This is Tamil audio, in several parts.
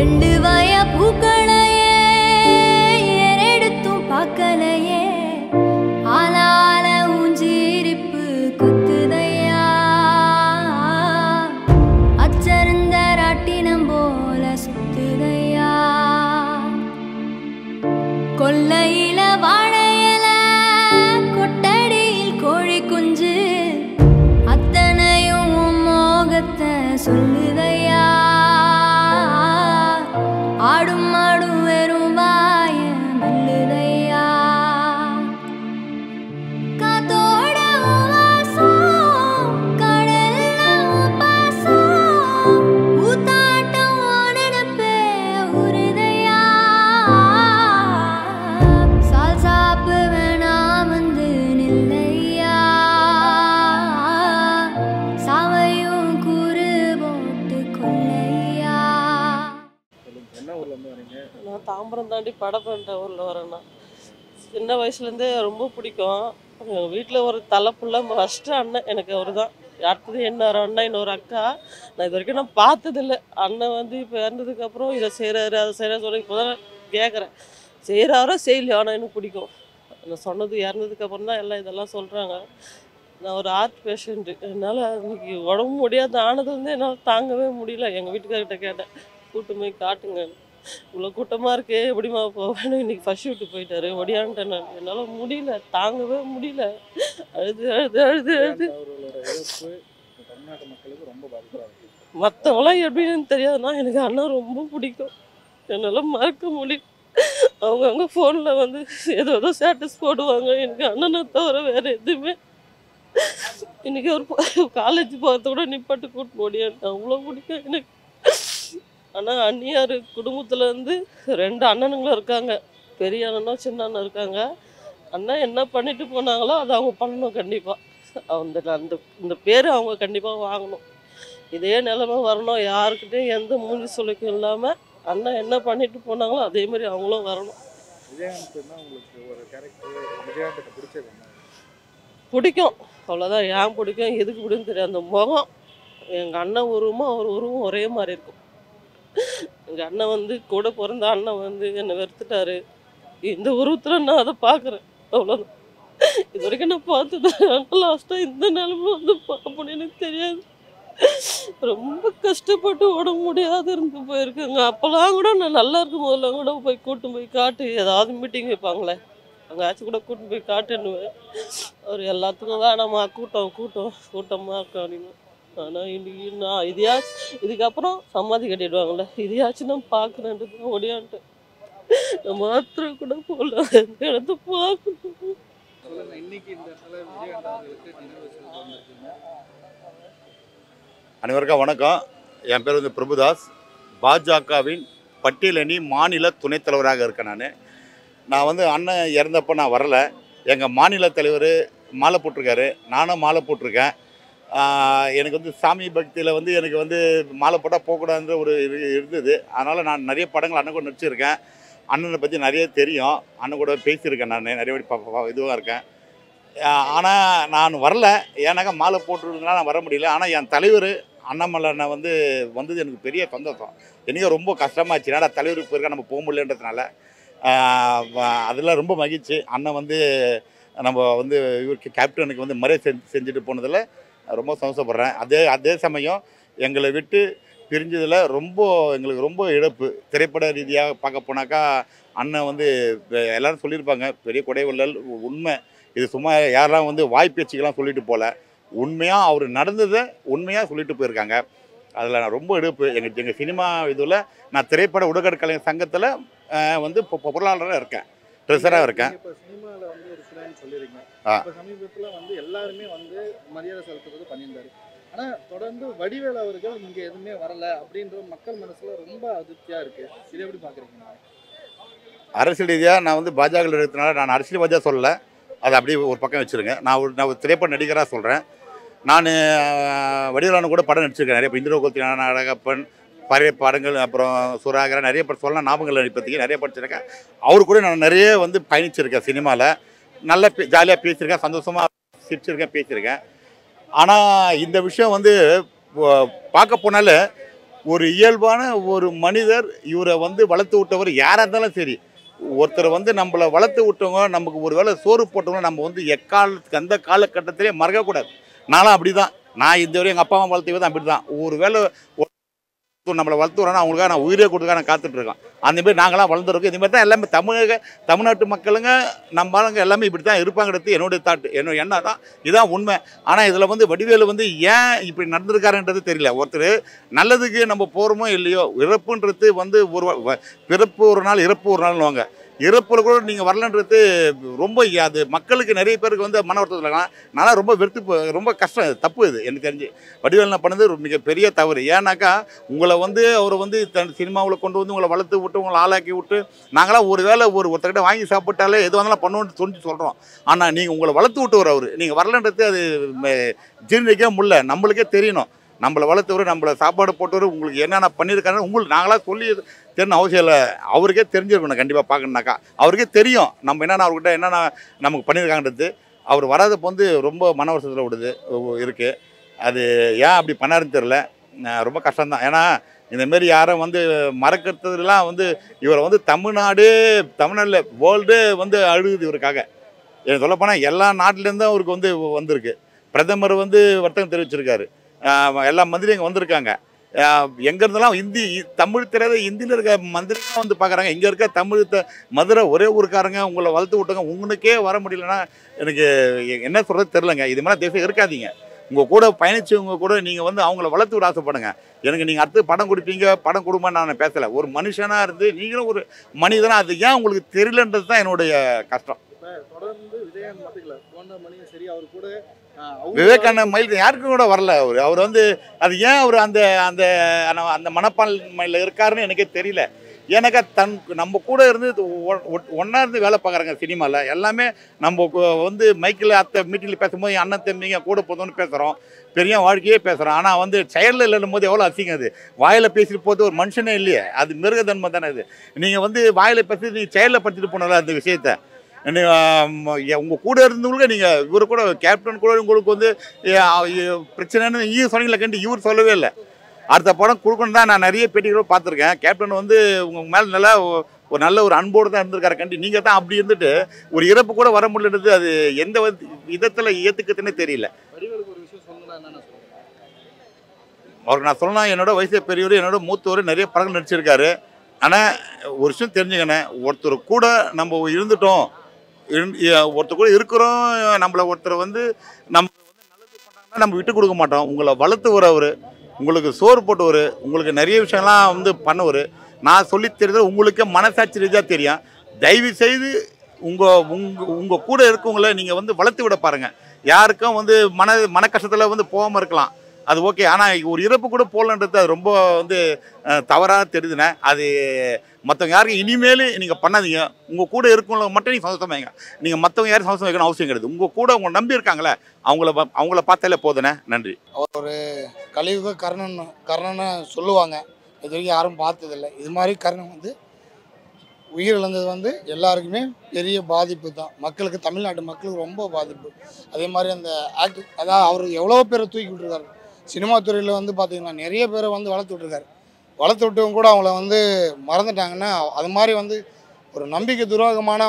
எள்ளு தாம்பரம் ஊரில் வரேண்ணா சின்ன வயசுலேருந்தே ரொம்ப பிடிக்கும். எங்கள் வீட்டில் ஒரு தலைப்புள்ள ஃபஸ்ட்டு அண்ணன் எனக்கு அவர் தான் அடுத்தது என்ன அண்ணன் இன்னொரு அக்கா. நான் இது வரைக்கும் நான் பார்த்ததில்ல. அண்ணன் வந்து இப்போ இறந்ததுக்கப்புறம் இதை செய்கிறாரு அதை செய்கிறாரு சொல்லி இப்போ தான் கேட்குறேன் செய்கிறாரோ செய்யலையோ ஆனால் எனக்கு பிடிக்கும். நான் சொன்னது இறந்ததுக்கப்புறம் தான் எல்லாம் இதெல்லாம் சொல்கிறாங்க நான் ஒரு ஆர்ட் பேஷண்ட்டு என்னால் இன்னைக்கு உடம்பு முடியாத ஆனது வந்து என்னால் தாங்கவே முடியல. எங்கள் வீட்டுக்கார்கிட்ட கேட்டேன் கூட்டு போய் காட்டுங்க இவ்வளோ கூட்டமாக இருக்கே. எப்படிம்மா போவேன்னு? இன்னைக்கு ஃபர்ஸ்ட் ஷூட்டு போயிட்டாரு. ஒடியான்ட்டேன் நான் என்னால் முடியல. தாங்கவே முடியல. அழுது அழுது அழுது அழுது. மற்றவங்களாம் எப்படின்னு தெரியாதுன்னா எனக்கு அண்ணன் ரொம்ப பிடிக்கும். என்னால் மறக்க முடியும் அவங்க அவங்க ஃபோனில் வந்து ஏதோ ஏதோ ஸ்டேட்டஸ் போடுவாங்க. எனக்கு அண்ணனை தவிர வேறு எதுவுமே. இன்னைக்கு ஒரு காலேஜ் போகிறத கூட நிப்பாட்டு கூட்டு ஓடியான் அவ்வளோ பிடிக்கும் எனக்கு. ஆனால் அண்ணியார் குடும்பத்துலேருந்து ரெண்டு அண்ணனுங்களும் இருக்காங்க. பெரிய அண்ணனும் சின்ன அண்ணன் இருக்காங்க. அண்ணன் என்ன பண்ணிட்டு போனாங்களோ அதை அவங்க பண்ணணும் கண்டிப்பாக அந்த அந்த இந்த பேர் அவங்க கண்டிப்பாக வாங்கணும். இதே நிலமை வரணும். யாருக்கிட்டையும் எந்த மூஞ்சி சுளிக்கும் இல்லாமல் அண்ணன் என்ன பண்ணிட்டு போனாங்களோ அதே மாதிரி அவங்களும் வரணும். பிடிக்கும். அவ்வளோதான் ஏன் பிடிக்கும்? எதுக்கு பிடிக்கும் தெரியாது. அந்த முகம் எங்கள் அண்ணன் உருவமும் அவர் உருவம் ஒரே மாதிரி இருக்கும். எங்கள் அண்ணன் வந்து கூட பிறந்த அண்ணன் வந்து என்னை வெறுத்துட்டாரு. இந்த உருவத்தில் நான் அதை பார்க்குறேன். அவ்வளோதான் இது வரைக்கும் நான் பார்த்தது லாஸ்ட்டாக இந்த நிலைமை வந்து பார்ப்போன்னு எனக்கு தெரியாது. ரொம்ப கஷ்டப்பட்டு உடம்பு முடியாத இருந்து போயிருக்குங்க. அப்போல்லாம் கூட நான் நல்லா இருக்கும் போதெல்லாம் கூட போய் கூட்டு போய் காட்டு. ஏதாவது மீட்டிங் வைப்பாங்களே. அங்கேயாச்சும் கூட கூட்டு போய் காட்டுன்னுவேன். அவர் எல்லாத்துக்கும் வேணாம்மா கூட்டம் கூட்டம் கூட்டமாக இருக்கும் அப்படின்னு ஆனால் இன்னைக்கு நான் இதையாச்சும் இதுக்கப்புறம் சமாதி கட்டிடுவாங்கள்ல இதையாச்சும் நான் பார்க்குறேன்ட்டு ஓடியான்ட்டு நான் மாத்திரம் கூட போகல. அந்த இடத்த பார்க்கணும். அனைவருக்கும் வணக்கம். என் பேர் வந்து பிரபுதாஸ். பாஜகவின் பட்டியலணி மாநில துணைத் தலைவராக இருக்கேன் நான். நான் வந்து அண்ணன் இறந்தப்போ நான் வரல. எங்கள் மாநில தலைவர் மாலை போட்டிருக்காரு. நானும் மாலை போட்டிருக்கேன். எனக்கு வந்து சாமி பக்தியில் வந்து எனக்கு வந்து மாலை போட்டால் போகக்கூடாதுன்ற ஒரு இருந்தது. அதனால் நான் நிறைய படங்கள் அண்ணன் கூட நடிச்சிருக்கேன். அண்ணனை பற்றி நிறைய தெரியும். அண்ணன் கூட பேசியிருக்கேன் நான் நிறைய வாட்டி இதுவாக இருக்கேன். ஆனால் நான் வரல. ஏன்னாக்கா மாலை போட்டுருந்தனால நான் வர முடியல. ஆனால் என் தலைவர் அண்ணாமலை அண்ணன் வந்து வந்தது எனக்கு பெரிய சந்தோஷம். எனக்கே ரொம்ப கஷ்டமாச்சு. ஏன்னா தலைவருக்கு போயிருக்கா நம்ம போக முடியலன்றதுனால. அதெல்லாம் ரொம்ப மகிழ்ச்சி. அண்ணன் வந்து நம்ம வந்து இவருக்கு கேப்டனுக்கு வந்து மறை செஞ்சு செஞ்சுட்டு போனதில் ரொம்ப சந்தோஷப்படுறேன். அதே அதே சமயம் எங்களை விட்டு பிரிஞ்சதில் ரொம்ப எங்களுக்கு ரொம்ப இழப்பு. திரைப்பட ரீதியாக பார்க்க போனாக்கா அண்ணன் வந்து எல்லோரும் எல்லாரும் சொல்லியிருப்பாங்க பெரிய கொடைவள்ளல் உண்மை. இது சும்மா யாரெல்லாம் வந்து வாய் பேச்சுக்கெல்லாம் சொல்லிட்டு போகல உண்மையாக அவர் நடந்ததை உண்மையாக சொல்லிட்டு போயிருக்காங்க. அதில் நான் ரொம்ப இழப்பு. எங்கள் எங்கள் சினிமா இதில் நான் திரைப்பட உடற்கடை கலைஞர் சங்கத்தில் வந்து பொருளாளராக இருக்கேன். ட்ரெஸராக இருக்கேன். சமீபத்துல வந்து எல்லாருமே வந்து மரியாதை செலுத்துறது பண்ணியிருந்தாரு. ஆனா தொடர்ந்து வடிவேல் அவர்கள் இங்க எதுவுமே வரல அப்படின்ற மக்கள் மனசுல ரொம்ப அதிருப்தியா இருக்கு. இதை எப்படி பாக்குறீங்க? அரசியல் ரீதியாக நான் வந்து பாஜக இருக்கிறதுனால நான் அரசியல்வாதியாக சொல்லலை. அதை அப்படியே ஒரு பக்கம் வச்சுருங்க. நான் ஒரு நான் ஒரு திரைப்பட நடிகராக சொல்கிறேன் நான் வடிவலான கூட படம் நடிச்சிருக்கேன். நிறைய இப்போ இந்திரகோத்தி நாடகப்பன் பழைய படங்கள் அப்புறம் சுராகரா நிறைய படம் சொல்லலாம். ஞாபகங்கள் நடிப்பதுக்கு நிறைய படிச்சிருக்கேன் அவர் கூட நான் நிறைய வந்து பயணிச்சிருக்கேன் சினிமாவில் நல்ல ஜாலியாக பேசியிருக்கேன் சந்தோஷமாக சிரிச்சிருக்கேன் பேசியிருக்கேன். ஆனால் இந்த விஷயம் வந்து பார்க்க போனால ஒரு இயல்பான ஒரு மனிதர் இவரை வந்து வளர்த்து விட்டவர் யாராக இருந்தாலும் சரி ஒருத்தர் வந்து நம்மளை வளர்த்து விட்டவங்க நமக்கு ஒரு வேளை சோறு போட்டவங்க நம்ம வந்து எக்காலத்துக்கு அந்த காலகட்டத்திலே மறக்கக்கூடாது. நானும் அப்படி தான் நான் இந்த வரையும் எங்கள் அப்பா அம்மா வளர்த்து தான் அப்படி தான் ஒரு வேளை ஒரு நம்மளை வளர்த்துறோன்னா அவங்களுக்காக நான் உயிரே கொடுத்துக்காக நான் காத்துட்ருக்கேன் அந்தமாரி நாங்களாம் வளர்ந்துருக்கோம். இந்த மாதிரி தான் எல்லாமே தமிழக தமிழ்நாட்டு மக்களுங்க நம்ம ஆளுங்க எல்லாமே இப்படி தான் இருப்பாங்கிறது என்னுடைய தாட்டு என்னோட எண்ணம் தான். இதுதான் உண்மை. ஆனால் இதில் வந்து வடிவேலு வந்து ஏன் இப்படி நடந்திருக்காருன்றது தெரியல. ஒருத்தர் நல்லதுக்கு நம்ம போகிறோமோ இல்லையோ இறப்புன்றது வந்து ஒரு பிறப்பு ஒரு நாள் இறப்பு ஒரு நாள்னுவாங்க. இறப்பில் கூட நீங்கள் வரலன்றது ரொம்ப அது மக்களுக்கு நிறைய பேருக்கு வந்து மன வருத்தத்தில் இருக்கலாம் நான்லாம் ரொம்ப வெறுத்து ரொம்ப கஷ்டம். இது, தப்பு இது எனக்கு தெரிஞ்சு. வடிவேலனை பண்ணது ஒரு மிகப்பெரிய தவறு. ஏன்னாக்கா உங்களை வந்து அவர் வந்து தன் சினிமாவில் கொண்டு வந்து உங்களை வளர்த்து விட்டு உங்களை ஆளாக்கி விட்டு நாங்களாம் ஒரு வேளை ஒரு ஒருத்தர்கிட்ட வாங்கி சாப்பிட்டாலே எது வந்தாலும் பண்ணுவோம்னு சொல்லி சொல்கிறோம் ஆனால் நீங்கள் உங்களை வளர்த்து விட்டு அவர். நீங்கள் வரலன்றது அது ம- முடியல. நம்மளுக்கே தெரியணும். நம்மளை வளர்த்தவர் நம்மளை சாப்பாடு போட்டவர் உங்களுக்கு என்னென்ன பண்ணியிருக்காங்க உங்களுக்கு நாங்களாக சொல்லி தெரிஞ்ச அவசியம் இல்லை. அவருக்கே தெரிஞ்சிருக்கணும் கண்டிப்பாக பார்க்கணுனாக்கா அவருக்கே தெரியும் நம்ம என்னென்ன அவர்கிட்ட என்னென்ன நமக்கு பண்ணியிருக்காங்கன்றது. அவர் வராதப்போ வந்து ரொம்ப மன வருஷத்தில் விடுது இருக்குது அது ஏன் அப்படி பண்ணாருன்னு தெரில நான் ரொம்ப கஷ்டம்தான். ஏன்னா இந்தமாரி யாரும் வந்து மறக்கிறதுலாம் வந்து இவரை வந்து தமிழ்நாடு தமிழ்நாட்டில் வேர்ல்டு வந்து அழுகுது இவருக்காக. எனக்கு சொல்லப்போனால் எல்லா நாட்டிலேருந்தும் அவருக்கு வந்து வந்திருக்கு. பிரதமர் வந்து வர்த்தகம் தெரிவிச்சிருக்காரு. எல்லா மந்திரியும் வந்திருக்காங்க. எங்கேருந்தெல்லாம் ஹிந்தி தமிழ் தெரியாத ஹிந்தியில் இருக்க மந்திரிலாம் வந்து பார்க்குறாங்க இங்கே இருக்க தமிழ் த மதுரை ஒரே ஊருக்காரங்க உங்களை வளர்த்து விட்டுங்க உங்களுக்கே வர முடியலன்னா எனக்கு என்ன சொல்கிறது தெரிலங்க இது மாதிரி தேசம் இருக்காதீங்க. உங்கள் கூட பயணிச்சவங்க கூட நீங்கள் வந்து அவங்கள வளர்த்து விட ஆசைப்படுங்க. எனக்கு நீங்கள் அடுத்து படம் கொடுப்பீங்க படம் கொடுமான்னு நான் பேசலை. ஒரு மனுஷனாக இருந்து நீங்களும் ஒரு மனிதனாக அது ஏன் உங்களுக்கு தெரியலன்றது தான் என்னுடைய கஷ்டம். தொடர்ந்து விஜயன் பார்த்துக்கல போன மணியும் சரி அவர் கூட விவேகானந்த மயில் யாருக்கும் கூட வரல அவர். அவர் வந்து அது ஏன் அவர் அந்த அந்த அந்த- மனப்பான்மையில் இருக்காருன்னு எனக்கே தெரியல. ஏன்னாக்கா தன் நம்ம கூட இருந்து ஒன்றா இருந்து வேலை பார்க்குறாங்க சினிமாவில் எல்லாமே நம்ம வந்து மைக்கில் அத்தை மீட்டிங்கில் பேசும்போது என் அண்ணன் தம்பிங்க கூட போதும்னு பேசுகிறோம் பெரிய வாழ்க்கையே பேசுகிறோம் ஆனால் வந்து செயலில் இல்லைன்னும் போது எவ்வளோ அசிங்கம் அது. வாயில் பேசிட்டு போது ஒரு மனுஷனே இல்லையே. அது மிருகதன்மை தானே அது. நீங்கள் வந்து வாயில் பேசி நீங்கள் செயலில் படுத்திட்டு போனல அந்த விஷயத்த. உங்கள் கூட இருந்தவங்களுக்கு நீங்கள் இவரு கூட கேப்டன் கூட உங்களுக்கு வந்து பிரச்சனைன்னு ஈ சொன்னீங்களே கண்டு இவர் சொல்லவே இல்லை. அடுத்த படம் கொடுக்கணும் தான் நான் நிறைய பேட்டிகளோட பார்த்துருக்கேன். கேப்டன் வந்து உங்கள் மேலே நல்லா ஒரு நல்ல ஒரு அன்போடு தான் இருந்திருக்காரு கண்டி நீங்கள் தான் அப்படி இருந்துட்டு ஒரு இறப்பு கூட வர முடியலன்றது அது எந்த விதத்தில் ஏற்றுக்கிறதுனே தெரியல. அவருக்கு நான் சொல்லணும் என்னோட வயசு பெரியவர் என்னோட மூத்தவர் நிறைய படங்கள் நடிச்சிருக்காரு. ஆனால் ஒரு விஷயம் தெரிஞ்சுக்கணேன் ஒருத்தர் கூட நம்ம இருந்துட்டோம் ஒருத்தர் கூட இருக்கிறோம் நம்மளை ஒருத்தர் வந்து நம்ம வந்து நல்லது பண்ணாங்கன்னா நம்ம விட்டு கொடுக்க மாட்டோம். உங்களை வளர்த்து வரவர் உங்களுக்கு சோறு போட்டவர் உங்களுக்கு நிறைய விஷயம்லாம் வந்து பண்ணவர். நான் சொல்லி தெரிஞ்சது உங்களுக்கே மனசாட்சி ரீதியாக தெரியும். தயவு செய்து உங்கள் உங்கள் உங்கள் கூட இருக்கவங்கள நீங்கள் வந்து வளர்த்து விட பாருங்கள் யாருக்கும் வந்து மன மன கஷ்டத்தில் வந்து போகாமல் இருக்கலாம். அது ஓகே ஆனால் ஒரு இறப்பு கூட போகலன்றது அது ரொம்ப வந்து தவறாக தெரிதுண்ணே அது மற்றவங்க யாருக்கும் இனிமேல் நீங்கள் பண்ணாதீங்க. உங்கள் கூட இருக்கவங்களுக்கு மட்டும் நீங்கள் சந்தோஷம் வைங்க நீங்கள் மற்றவங்க யாரும் சந்தோஷம் வைக்கணும் அவசியம் கிடையாது. உங்கள் கூட உங்களை நம்பி இருக்காங்களே அவங்கள அவங்கள பார்த்தாலே போதுண்ணே நன்றி. கலியுக கர்ணன் கர்ணனை சொல்லுவாங்க. இது வரைக்கும் யாரும் பார்த்ததில்ல. இது மாதிரி கர்ணன் வந்து உயிரிழந்தது வந்து எல்லாருக்குமே பெரிய பாதிப்பு தான். மக்களுக்கு தமிழ்நாட்டு மக்களுக்கு ரொம்ப பாதிப்பு. அதே மாதிரி அந்த ஆக்டி அதான் அவர் எவ்வளோ பேரை தூக்கி விட்டுருக்காரு. சினிமா துறையில் வந்து பார்த்தீங்கன்னா நிறைய பேரை வந்து வளர்த்து விட்டுருக்காரு. வளர்த்து விட்டவங்க கூட அவங்கள வந்து மறந்துட்டாங்கன்னா அது மாதிரி வந்து ஒரு நம்பிக்கை துரோகமான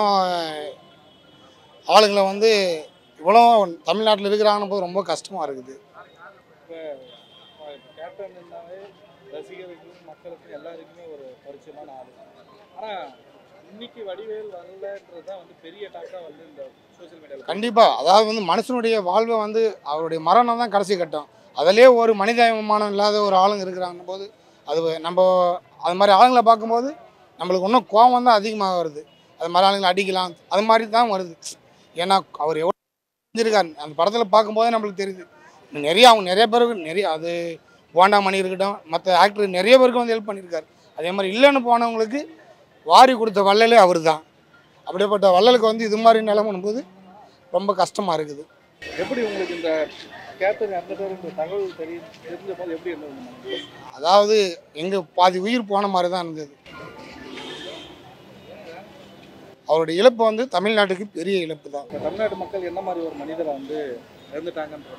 ஆளுங்களை வந்து இவ்வளோ தமிழ்நாட்டில் இருக்கிறாங்கன்னு போது ரொம்ப கஷ்டமாக இருக்குது. கேப்டன் இருந்தாவே ரசிகர்களுக்கும் மக்களுக்கும் எல்லாருக்குமே ஒரு பரிச்சயமான ஆள். ஆனால் இன்னைக்கு வடிவேல் வரலன்றது தான் வந்து பெரிய டாக்காக வந்து இந்த சோஷியல் மீடியாவில் கண்டிப்பாக அதாவது வந்து மனுஷனுடைய வாழ்வை வந்து அவருடைய மரணம் தான் கடைசி கட்டம். அதிலே ஒரு மனிதாபிமானம் இல்லாத ஒரு ஆளுங்க இருக்கிறாங்க போது அது நம்ம அது மாதிரி ஆளுங்களை பார்க்கும்போது நம்மளுக்கு இன்னும் கோபம் தான் அதிகமாக வருது. அது மாதிரி ஆளுங்களை அடிக்கலாம் அது மாதிரி தான் வருது. ஏன்னா அவர் எவ்வளோ செஞ்சிருக்காரு. அந்த படத்தில் பார்க்கும்போதே நம்மளுக்கு தெரியுது. நிறைய அவங்க நிறைய பேருக்கு நிறைய அது போண்டாமணி இருக்கட்டும் மற்ற ஆக்டர் நிறைய பேருக்கு வந்து ஹெல்ப் பண்ணியிருக்காரு அதே மாதிரி இல்லைன்னு போனவங்களுக்கு வாரி கொடுத்த வள்ளலே அவர் தான். அப்படிப்பட்ட வள்ளலுக்கு வந்து இது மாதிரி நிலைமை போது ரொம்ப கஷ்டமாக இருக்குது. எப்படி உங்களுக்கு இந்த கேப்டன் இறந்துட்டாருன்ற தகவல் தெரிய தெரிஞ்ச போது எப்படி இருந்தது அதாவது எங்கள் பாதி உயிர் போன மாதிரி தான் இருந்தது. அவருடைய இழப்பு வந்து தமிழ்நாட்டுக்கு பெரிய இழப்பு தான். தமிழ்நாட்டு மக்கள் என்ன மாதிரி ஒரு மனிதரை வந்து இறந்துட்டாங்கன்ற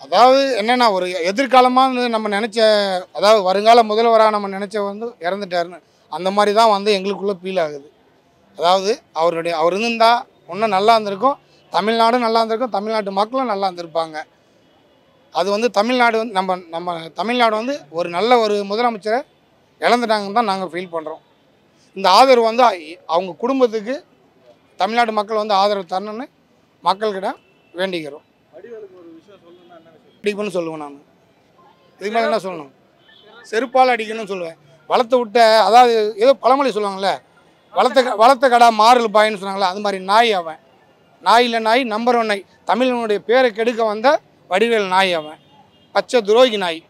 அதாவது என்னென்னா ஒரு எதிர்காலமாக வந்து நம்ம நினச்ச அதாவது வருங்கால முதல்வராக நம்ம நினச்ச வந்து இறந்துட்டாருன்னு அந்த மாதிரி தான் வந்து எங்களுக்குள்ளே ஃபீல் ஆகுது. அதாவது அவருடைய அவர் இருந்திருந்தா இன்னும் நல்லா இருந்திருக்கும் தமிழ்நாடும் நல்லா இருந்திருக்கும் தமிழ்நாட்டு மக்களும் நல்லா இருந்திருப்பாங்க. அது வந்து தமிழ்நாடு வந்து நம்ம நம்ம தமிழ்நாடு வந்து ஒரு நல்ல ஒரு முதலமைச்சரை இழந்துட்டாங்கன்னு தான் நாங்கள் ஃபீல் பண்ணுறோம் இந்த ஆதரவு வந்து அவங்க குடும்பத்துக்கு தமிழ்நாடு மக்கள் வந்து ஆதரவு தரணும்னு மக்கள்கிட்ட வேண்டிக்கிறோம். அடிப்புன்னு சொல்லுவேன் நான். இதுக்கு மேலே என்ன சொல்லணும்? செருப்பால் அடிக்கணும்னு சொல்லுவேன். வளர்த்து விட்ட அதாவது ஏதோ பழமொழி சொல்லுவாங்கள்ல வளர்த்த வளர்த்த கடா மாறல் பாயின்னு சொன்னாங்களே அது மாதிரி நாய் அவன். நாயில் நாய் நம்பர் ஒன் நாய். தமிழனுடைய பேரை கெடுக்க வந்த வடிவேல் நாய் அவன். பச்சை துரோகி நாய்.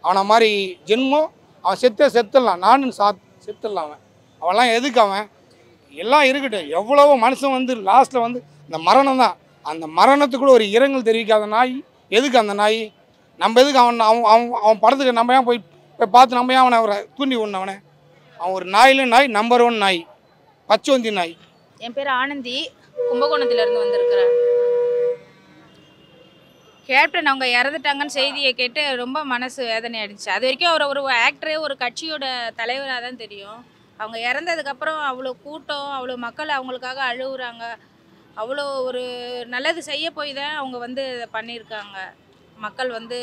அவனை மாதிரி ஜென்மம் அவன் செத்தே செத்துடலாம். நானும் சா செத்துடலாம் அவன். அவெல்லாம் எதுக்கு அவன்? எல்லாம் இருக்கட்டும். எவ்வளவோ மனுஷன் வந்து லாஸ்ட்டில் வந்து இந்த மரணம் தான். அந்த மரணத்துக்கு கூட ஒரு இரங்கல் தெரிவிக்காத நாய். எதுக்கு அந்த நாய்? நம்ம எதுக்கு அவன் அவன் அவன் அவன் படத்துக்கு நம்ம ஏன் போய் போய் பார்த்து நம்ம ஏன் அவனை அவரை தூண்டி விடணும் அவனை? அவன் ஒரு நாயிலும் நாய் நம்பர் ஒன் நாய். பச்சோந்தி நாய். என் பேர் ஆனந்தி. கும்பகோணத்திலிருந்து வந்திருக்கிறேன் கேப்டன் அவங்க இறந்துட்டாங்கன்னு செய்தியை கேட்டு ரொம்ப மனசு வேதனை ஆயிடுச்சு அது வரைக்கும் அவர் ஒரு ஆக்டரே ஒரு கட்சியோட தலைவராக தான் தெரியும். அவங்க இறந்ததுக்கப்புறம் அவ்வளோ கூட்டம் அவ்வளோ மக்கள் அவங்களுக்காக அழுகுறாங்க. அவ்வளோ ஒரு நல்லது செய்ய போய் தான் அவங்க வந்து இதை பண்ணியிருக்காங்க. மக்கள் வந்து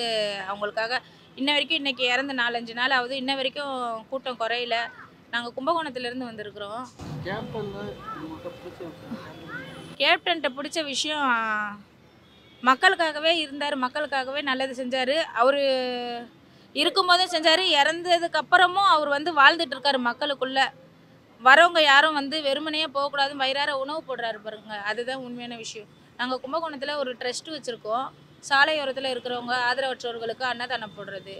அவங்களுக்காக இன்ன வரைக்கும் இன்றைக்கி இறந்து நாலஞ்சு நாள் ஆகுது. இன்ன வரைக்கும் கூட்டம் குறையில. நாங்கள் கும்பகோணத்துலேருந்து வந்திருக்கிறோம் கேப்டன்ல உங்கள்கிட்ட பிடிச்ச விஷயம் கேப்டன்கிட்ட பிடிச்ச விஷயம் மக்களுக்காகவே இருந்தார். மக்களுக்காகவே நல்லது செஞ்சார். அவர் இருக்கும்போதும் செஞ்சார். இறந்ததுக்கப்புறமும் அவர் வந்து வாழ்ந்துட்டு இருக்காரு மக்களுக்குள்ள. வரவங்க யாரும் வந்து வெறுமனையே போகக்கூடாதுன்னு வயிறார உணவு போடுறாரு பாருங்க. அதுதான் உண்மையான விஷயம். நாங்கள் கும்பகோணத்தில் ஒரு ட்ரஸ்ட் வச்சுருக்கோம். சாலையோரத்தில் இருக்கிறவங்க ஆதரவற்றவர்களுக்கு அன்னதானம் போடுறது.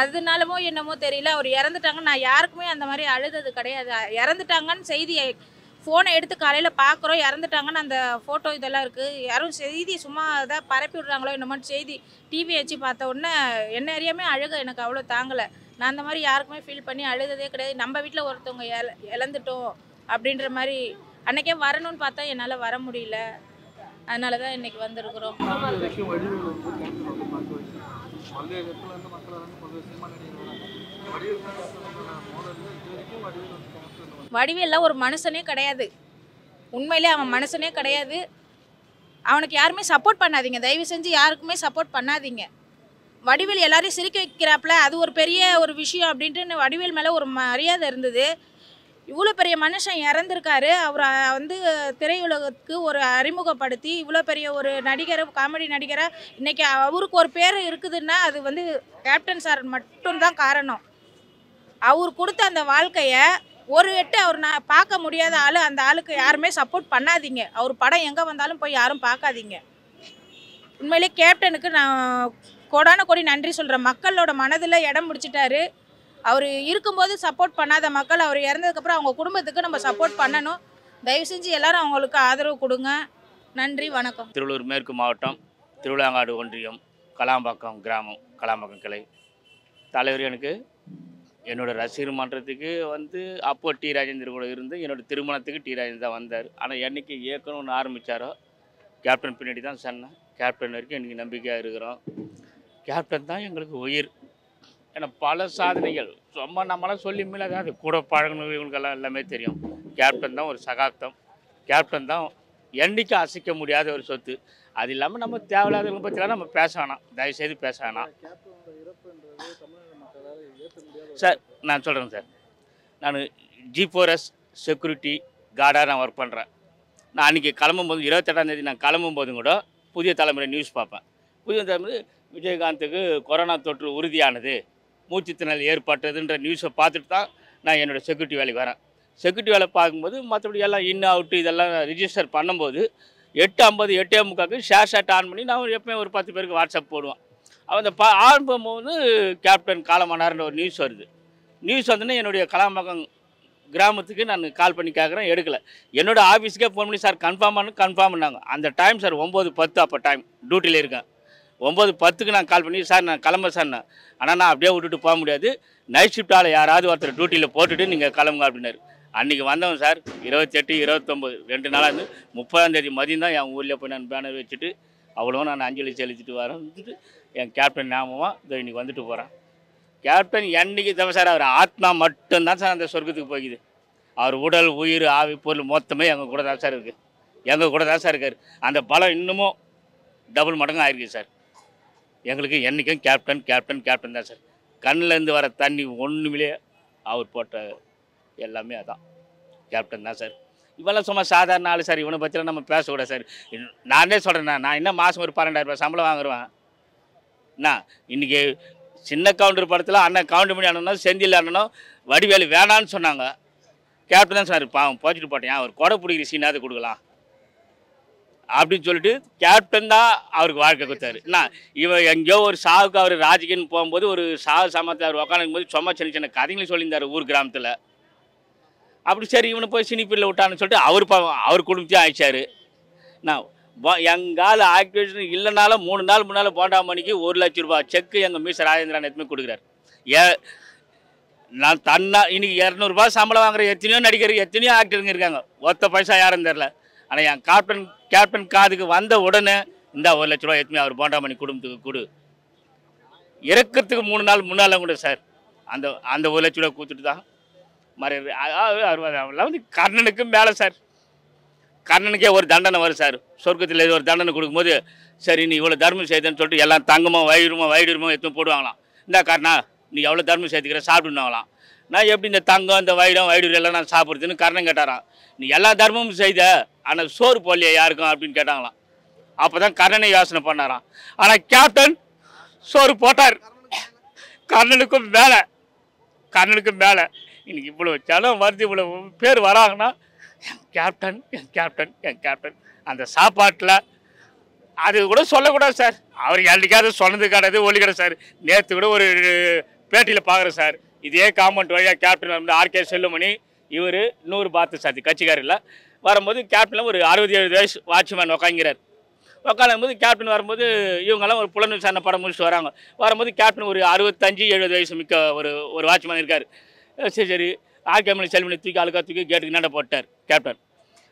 அதனாலமோ என்னமோ தெரியல. அவர் இறந்துட்டாங்க நான் யாருக்குமே அந்த மாதிரி அழுதது கிடையாது. இறந்துட்டாங்கன்னு செய்தியை ஃபோனை எடுத்து காலையில் பார்க்குறோம் இறந்துட்டாங்கன்னு அந்த ஃபோட்டோ இதெல்லாம் இருக்குது யாரும் செய்தி சும்மா இதாக பரப்பி விடுறாங்களோ என்னமோ செய்தி டிவி வச்சு பார்த்த உடனே என்ன அறியாமே அழுக எனக்கு அவ்வளோ தாங்கலை. நான் அந்த மாதிரி யாருக்குமே ஃபீல் பண்ணி அழுததே கிடையாது. நம்ம வீட்டில் ஒருத்தவங்க இழந்துட்டோம் அப்படின்ற மாதிரி அன்னைக்கே வரணும்னு பார்த்தா என்னால் வர முடியல. அதனால தான் இன்னைக்கு வந்திருக்கிறோம். இது ஒரு மனுஷனே கிடையாது. உண்மையிலே அவன் மனுஷனே கிடையாது. அவனுக்கு யாருமே சப்போர்ட் பண்ணாதீங்க. தயவு செஞ்சு யாருக்குமே சப்போர்ட் பண்ணாதீங்க. வடிவேல் எல்லாரையும் சிரிக்க வைக்கிறாப்புல. அது ஒரு பெரிய ஒரு விஷயம் அப்படின்ட்டு வடிவேல் மேலே ஒரு மரியாதை இருந்தது. இவ்வளோ பெரிய மனுஷன் இறந்துருக்காரு. அவரை வந்து திரையுலகத்துக்கு ஒரு அறிமுகப்படுத்தி இவ்வளோ பெரிய ஒரு நடிகர் காமெடி நடிகராக இன்றைக்கி அவருக்கு ஒரு பேர் இருக்குதுன்னா அது வந்து கேப்டன் சார் மட்டும்தான் காரணம். அவர் கொடுத்த அந்த வாழ்க்கையை ஒரு எட்டு அவர் நான் பார்க்க முடியாத ஆள் அந்த ஆளுக்கு யாருமே சப்போர்ட் பண்ணாதீங்க. அவர் படம் எங்கே வந்தாலும் போய் யாரும் பார்க்காதீங்க. உண்மையிலே கேப்டனுக்கு நான் கோடான கோடி நன்றி சொல்கிறேன் மக்களோட மனதில் இடம் பிடிச்சிட்டாரு. அவர் இருக்கும்போது சப்போர்ட் பண்ணாத மக்கள் அவர் இறந்ததுக்கப்புறம் அவங்க குடும்பத்துக்கு நம்ம சப்போர்ட் பண்ணணும். தயவு செஞ்சு எல்லாரும் அவங்களுக்கு ஆதரவு கொடுங்க. நன்றி வணக்கம். திருவள்ளூர் மேற்கு மாவட்டம் திருவிழாங்காடு ஒன்றியம் கலாம்பாக்கம் கிராமம் கலாம்பாக்கம் கிளை. தலைவர் எனக்கு என்னோடய ரசிகர் மன்றத்துக்கு வந்து அப்போ டி ராஜேந்தர் கூட இருந்து என்னோட திருமணத்துக்கு டி ராஜேந்தர் தான் வந்தார். ஆனால் என்னைக்கு இயக்கணும்னு ஆரம்பித்தாரோ கேப்டன் பின்னாடி தான் சொன்னேன். கேப்டன் வரைக்கும் எனக்கு நம்பிக்கையாக இருக்கிறோம். கேப்டன் தான் எங்களுக்கு உயிர். ஏன்னா பல சாதனைகள். சும்மா நம்மளாம் சொல்லி மீளாது அது கூட பழகினவங்களுக்கெல்லாம் எல்லாமே தெரியும். கேப்டன் தான் ஒரு சகாப்தம். கேப்டன் தான் என்றைக்கும் அசைக்க முடியாத ஒரு சொத்து. அது இல்லாமல் நம்ம தேவையில்லாதவங்க பற்றிலாம் நம்ம பேச வேணாம். தயவுசெய்து பேச வேணாம். சார் நான் சொல்கிறேன் சார். நான் ஜிபோரஸ் செக்யூரிட்டி கார்டாக நான் ஒர்க் பண்ணுறேன் நான் அன்றைக்கி கிளம்பும்போது இருபத்தெட்டாந்தேதி நான் கிளம்பும்போதும் கூட புதிய தலைமுறை நியூஸ் பார்ப்பேன். புதிய தலைமுறை விஜயகாந்துக்கு கொரோனா தொற்று உறுதியானது. மூச்சுத்திணல் ஏற்பட்டதுன்ற நியூஸை பார்த்துட்டு தான் நான் என்னோடய செக்யூரிட்டி வேலைக்கு வரேன். செக்யூரிட்டி வேலை பார்க்கும்போது மற்றபடி எல்லாம் இன் அவுட்டு இதெல்லாம் ரிஜிஸ்டர் பண்ணும்போது எட்டு ஐம்பது எட்டே முக்காக்கு ஷேர் ஷாட் ஆன் பண்ணி நான் எப்போயும் ஒரு பத்து பேருக்கு வாட்ஸ்அப் போடுவேன். அவன் அந்த பா பண்ணும்போது கேப்டன் காலமானார்ன்ற ஒரு நியூஸ் வருது. நியூஸ் வந்தோன்னே என்னுடைய கலாமகம் கிராமத்துக்கு நான் கால் பண்ணி கேட்குறேன் எடுக்கலை. என்னோட ஆஃபீஸுக்கே ஃபோன் பண்ணி சார் கன்ஃபார்ம் பண்ணு கன்ஃபார்ம் பண்ணாங்க அந்த டைம் சார் ஒம்பது பத்து அப்போ டைம் டியூட்டியில் இருக்கேன். ஒம்பது பத்துக்கு நான் கால் பண்ணி சார் நான் கிளம்ப சார் நான். ஆனால் நான் அப்படியே விட்டுட்டு போக முடியாது. நைட் ஷிஃப்டால் யாராவது ஒருத்தர் டியூட்டியில் போட்டுட்டு நீங்கள் கிளம்புங்க அப்படின்னாரு. அன்றைக்கி வந்தவன் சார் இருபத்தெட்டு இருபத்தொம்பது ரெண்டு நாளாக இருந்து முப்பதாந்தேதி மதியம் தான் என் ஊரில் போய் நான் பேனர் வச்சுட்டு அவ்வளோ நான் அஞ்சலி செலுத்திட்டு வரேன் வந்துட்டு என் கேப்டன் ஞாபகமாக இதோ இன்னைக்கு வந்துட்டு போகிறேன் கேப்டன் என்றைக்கு தவிர சார் அவர் ஆத்மா மட்டும்தான் சார் அந்த சொர்க்கத்துக்கு போய்க்குது. அவர் உடல் உயிர் ஆவி பொருள் மொத்தமே எங்கள் கூட தான் சார் இருக்குது எங்கள் கூட தான் சார் இருக்கார். அந்த பலம் இன்னமும் டபுள் மடங்கு ஆயிருக்கு சார். எங்களுக்கு என்றைக்கும் கேப்டன் கேப்டன் கேப்டன் தான் சார். கண்ணிலேருந்து வர தண்ணி ஒன்றுமிலே அவர் போட்ட எல்லாமே அதான். கேப்டன் தான் சார். இவெல்லாம் சும்மா சாதாரண ஆள் சார். இவனை பற்றிலாம் நம்ம பேசக்கூடாது சார். இன்- நானே சொல்கிறேன் நான் என்ன மாதம் ஒரு பன்னெண்டாயிரம் ரூபாய் சம்பளம் வாங்குறேன் என்ன இன்றைக்கி சின்ன கவுண்டர் படத்தில் அண்ணன் கவுண்டர் பண்ணி அண்ணனும் செந்தில் அண்ணனும் வடிவேலு வேணான்னு சொன்னாங்க. கேப்டன் தான் சார். பாவம் போச்சுட்டு போட்டேன். அவர் கொடை பிடிக்கிற சீனாவது கொடுக்கலாம். அப்படின்னு சொல்லிட்டு கேப்டன் தான் அவருக்கு வாழ்க்கை கொடுத்தாரு. என்ன இவர் எங்கேயோ ஒரு சாவுக்கு அவர் ராஜகின்னு போகும்போது ஒரு சாவு சமத்தில் அவர் உட்காந்துக்கும் போது சும்மா சின்ன சின்ன கதைகளை சொல்லியிருந்தார் ஊர் கிராமத்தில். அப்படி சரி இவனை போய் சினிப்பில் விட்டான்னு சொல்லிட்டு அவர் பாவம் அவர் குடும்பத்தையும் ஆயிடுச்சாரு நான் எங்கால ஆக்டிவேஷன் இல்லைனாலும் மூணு நாள் முன்னால் போண்டாம் மணிக்கு ஒரு லட்ச ரூபாய் செக்கு எங்கள் மீஸ் ராஜேந்திரன் எத்தனை கொடுக்குறாரு. ஏ நான் தன்னா இன்னைக்கு இரநூறுபா சம்பளம் வாங்குற எத்தனையோ நடிகர் எத்தனையோ ஆக்டருங்க இருக்காங்க. ஒத்த பைசா யாரும் தெரில ஆனால் என் கேப்டன் கேப்டன் காதுக்கு வந்த உடனே இந்த ஒரு லட்ச ரூபா எத்தனையோ அவர் போண்டாமணி குடும்பத்துக்கு கொடு. இறக்கிறதுக்கு மூணு நாள் முன்னால் கூட சார் அந்த அந்த ஒரு லட்ச ரூபா கொடுத்துட்டு தான் மறை அவெல்லாம் வந்து கர்ணனுக்கு மேலே சார். கர்ணனுக்கே ஒரு தண்டனை வரும் சார். சொர்க்கத்தில் ஒரு தண்டனை கொடுக்கும்போது சரி நீ இவ்வளோ தர்மம் செய்தேன்னு சொல்லிட்டு எல்லாம் தங்கமோ வயிறுமோ வயிறுமோ எடுத்து போடுவாங்களாம். இந்த கர்ணா நீ எவ்வளோ தர்மம் சேர்த்துக்கிற சாப்பிடுனாங்களாம் நான் எப்படி இந்த தங்கம் இந்த வயிறம் வயிறு எல்லாம் நான் சாப்பிட்றதுன்னு கர்ணன் கேட்டாராம். நீ எல்லா தர்மமும் செய்த ஆனால் சோறு போடலையே யாருக்கும் அப்படின்னு கேட்டாங்களாம். அப்போ தான் கர்ணனை யோசனை பண்ணாராம். ஆனால் கேப்டன் சோறு போட்டார். கர்ணனுக்கும் மேலே கர்ணனுக்கும் மேலே இன்னைக்கு இவ்வளோ ஜனம் வருது இவ்வளோ பேர் வராங்கன்னா என் கேப்டன் என் கேப்டன் என் கேப்டன் அந்த சாப்பாட்டில் அது கூட சொல்லக்கூடாது சார். அவர் என்றைக்காவது சொன்னது கிடையாது ஒளி கிடையாது சார். நேற்று கூட ஒரு பேட்டியில் பார்க்குறேன் சார். இதே காமெண்ட் வழியாக கேப்டன் வந்து ஆர்கே செல்லுமணி இவர் நூறு பாத்து சாத்தி கட்சிக்காரில் வரும்போது கேப்டனில் ஒரு அறுபது எழுபது வயசு வாட்ச்மேன் உக்காங்கிறார் உட்காரும் போது கேப்டன் வரும்போது இவங்கெல்லாம் ஒரு புலன் விசாரணை படம் முடிச்சுட்டு வராங்க. வரும்போது கேப்டன் ஒரு அறுபத்தஞ்சு எழுபது வயசு மிக்க ஒரு ஒரு வாட்ச்மேன் இருக்கார். சரி சரி. ஆர்கேமணி செல்வனை தூக்கி அழுக்கா தூக்கி கேட்டுக்கு நட போட்டார் கேப்டன்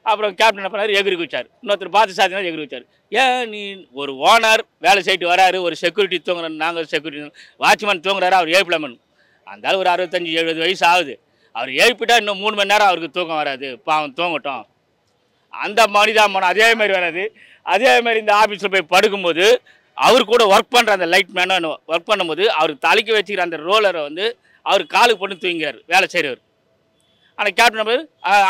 அப்புறம் கேப்டன் என்ன பண்ணார்? எகிரி குச்சார் இன்னொருத்தர் பார்த்து சாத்தினா எகிரி குச்சார் ஏன் நீ ஒரு ஓனர் வேலை செய்யிட்டு வராரு? ஒரு செக்யூரிட்டி தூங்குறோம் நாங்கள் செக்யூரிட்டி வாட்ச்மேன் தூங்குறாரு அவர் ஏழ்பிளமன் அந்தாலும் ஒரு அறுபத்தஞ்சு எழுபது வயசு ஆகுது. அவர் எழுப்பிட்டா இன்னும் மூணு மணி நேரம் அவருக்கு தூக்கம் வராது. பாவம் தூங்கட்டும். அந்த மனிதாமனம் அதே மாதிரி வராது. அதே மாதிரி இந்த ஆஃபீஸில் போய் படுக்கும்போது அவர் கூட ஒர்க் பண்ணுற அந்த லைட் மேனும் ஒர்க் பண்ணும்போது அவர் தலைக்கு வச்சுக்கிற அந்த ரோலரை வந்து அவர் காலுக்கு போட்டு தூங்கிறார் வேலை செய்கிறவர் ஆனால் கேப்டன் நம்பர்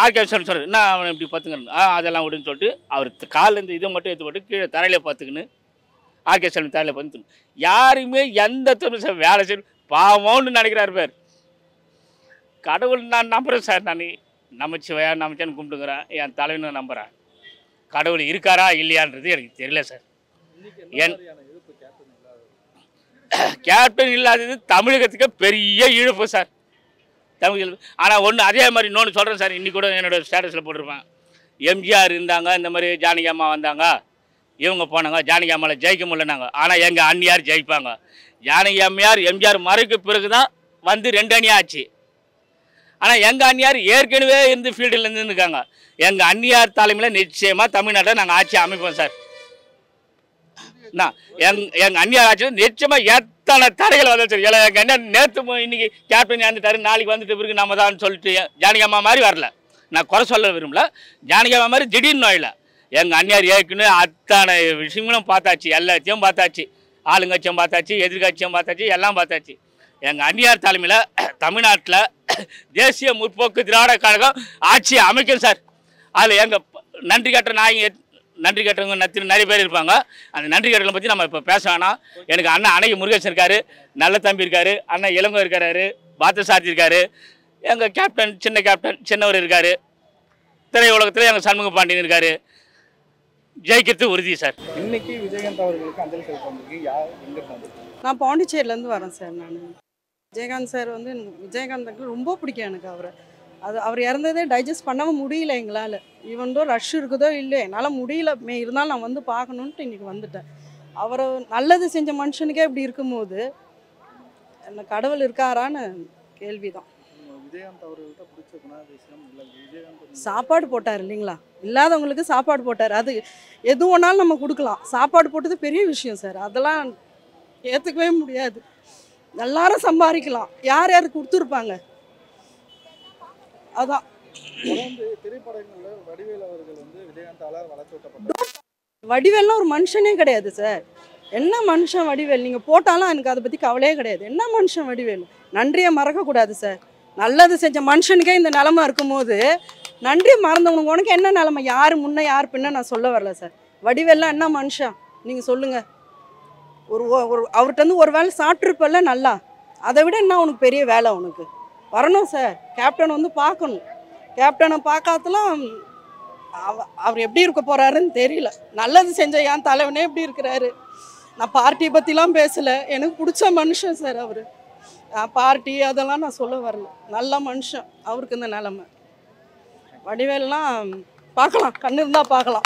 ஆர்கே சொல்கிறார் என்ன அவன் இப்படி பார்த்துக்கணும்? ஆ அதெல்லாம் விடுன்னு சொல்லிட்டு அவர் காலேருந்து இதை மட்டும் எடுத்து போட்டு கீழே தரையில் பார்த்துக்கின்னு ஆர்கே செல்வன் தரையில் பார்த்து யாருமே எந்த தொழில் வேலை செய்யணும் பாவம்னு நினைக்கிறார் பேர். கடவுள் நான் நம்புகிறேன் சார் நான். நமச்சிவையா நமச்சேன்னு கும்பிட்டுக்கிறேன் என் தலைவனை நம்புகிறேன் கடவுள் இருக்காரா இல்லையான்றது எனக்கு தெரியல சார். என்- கேப்டன் இல்லாதது தமிழகத்துக்கு பெரிய இழப்பு சார். தமிழ் ஆனால் ஒன்று அதே மாதிரி இன்னொன்று சொல்கிறேன் சார். இன்னைக்கு கூட என்னோட ஸ்டேட்டஸில் போட்டிருப்பேன். எம்ஜிஆர் இருந்தாங்க இந்த மாதிரி ஜானகி அம்மா வந்தாங்க இவங்க போனாங்க ஜானகி அம்மாவில் ஜெயிக்க முடியலனாங்க ஆனால் எங்கள் அண்ணியார் ஜெயிப்பாங்க. ஜானகி அம்மையார் எம்ஜிஆர் மறைக்கு பிறகு தான் வந்து ரெண்டு அணி ஆச்சு. ஆனால் எங்கள் அண்ணியார் ஏற்கனவே இருந்து ஃபீல்டில் இருந்துருக்காங்க எங்கள் அண்ணியார் தலைமையில் நிச்சயமாக தமிழ்நாட்டில் நாங்கள் ஆட்சி அமைப்போம் சார். நான் எங் எங்கள் அந்நியார் ஆட்சியில் நிச்சயமாக எத்தனை தடைகள் வந்து சார். எங்கள் அண்ணன் நேற்று இன்னைக்கு கேப்டன் இறந்துட்டாரு. நாளைக்கு வந்துட்டு பிறகு நம்ம தான் சொல்லிட்டு ஜானகி அம்மா மாதிரி வரல. நான் குறை சொல்ல விரும்பல. ஜானகி அம்மா மாதிரி திடீர்னு நோயில். எங்கள் அந்நியார் ஏற்கனவே அத்தனை விஷயங்களும் பார்த்தாச்சு. எல்லாத்தையும் பார்த்தாச்சு. ஆளுங்கட்சியும் பார்த்தாச்சு எதிர்கட்சியும் பார்த்தாச்சு எல்லாம் பார்த்தாச்சு. எங்கள் அந்நியார் தலைமையில் தமிழ்நாட்டில் தேசிய முற்போக்கு திராவிட கழகம் ஆட்சி அமைக்கும் சார். அதில் எங்கள் நன்றி கட்ட நாயங்க நன்றி கட்டவங்க நத்தின நிறைய பேர் இருப்பாங்க. அந்த நன்றி கட்டலை பற்றி நம்ம இப்போ பேச வேணாம். எனக்கு அண்ணன் அணைய முருகேசன் இருக்காரு நல்ல தம்பி இருக்காரு அண்ணன் இளங்கோ இருக்காரு பாத்தசாரதி இருக்காரு எங்கள் கேப்டன் சின்ன கேப்டன் சின்னவர் இருக்காரு திரையுலகத்தில் எங்கள் சண்முக பாண்டியன் இருக்காரு. ஜெயிக்கிறது உறுதி சார். இன்னைக்கு விஜயகாந்த் அவர்களுக்கு அஞ்சலி செலுத்த? நான் பாண்டிச்சேரியிலேருந்து வரேன் சார் நான். விஜயகாந்த் சார் வந்து விஜயகாந்த் ரொம்ப பிடிக்கும் எனக்கு அவரை. அது அவர் இறந்ததே டைஜஸ்ட் பண்ணவும் முடியல எங்களால். ஈவன் தோ ரஷ் இருக்குதோ இல்லையோ என்னால் முடியல. மே இருந்தாலும் நான் வந்து பார்க்கணுன்ட்டு இன்றைக்கி வந்துட்டேன். அவரை நல்லது செஞ்ச மனுஷனுக்கே இப்படி இருக்கும்போது என்ன கடவுள் இருக்காரான்னு கேள்வி தான் சாப்பாடு போட்டார் இல்லைங்களா? இல்லாதவங்களுக்கு சாப்பாடு போட்டார். அது எது வேணாலும் நம்ம கொடுக்கலாம். சாப்பாடு போட்டது பெரிய விஷயம் சார். அதெல்லாம் ஏற்றுக்கவே முடியாது. எல்லாரும் சம்பாதிக்கலாம். யார் யார் கொடுத்துருப்பாங்க? அதான். வடிவேல்லாம் ஒரு மனுஷனே கிடையாது சார். என்ன மனுஷன் வடிவேல்? நீங்கள் போட்டாலும் எனக்கு அதை பற்றி கவலையே கிடையாது. என்ன மனுஷன் வடிவேல்? நன்றியை மறக்கக்கூடாது சார். நல்லது செஞ்ச மனுஷனுக்கே இந்த நிலமை இருக்கும்போது நன்றி மறந்தவனுக்கு உனக்கு என்ன நிலமை? யார் முன்ன யார் பின்ன நான் சொல்ல வரல சார். வடிவேல்லாம் என்ன மனுஷன்? நீங்கள் சொல்லுங்கள் ஒரு ஒரு அவர்கிட்ட வந்து ஒரு வேளை சாப்பிட்ருப்பல்ல நல்லா. அதை விட என்ன உனக்கு பெரிய வேலை உனக்கு? வரணும் சார் கேப்டன் வந்து பார்க்கணும். கேப்டனை பார்க்காதலாம் அவ- அவர் எப்படி இருக்க போகிறாருன்னு தெரியல. நல்லது செஞ்ச என் தலைவனே எப்படி இருக்கிறாரு. நான் பார்ட்டியை பற்றிலாம் பேசலை. எனக்கு பிடிச்ச மனுஷன் சார் அவர். பார்ட்டி அதெல்லாம் நான் சொல்ல வரல. நல்ல மனுஷன். அவருக்கு இந்த நிலமை. வடிவேல்லாம் பார்க்கலாம். கண்ணு இருந்தால் பார்க்கலாம்.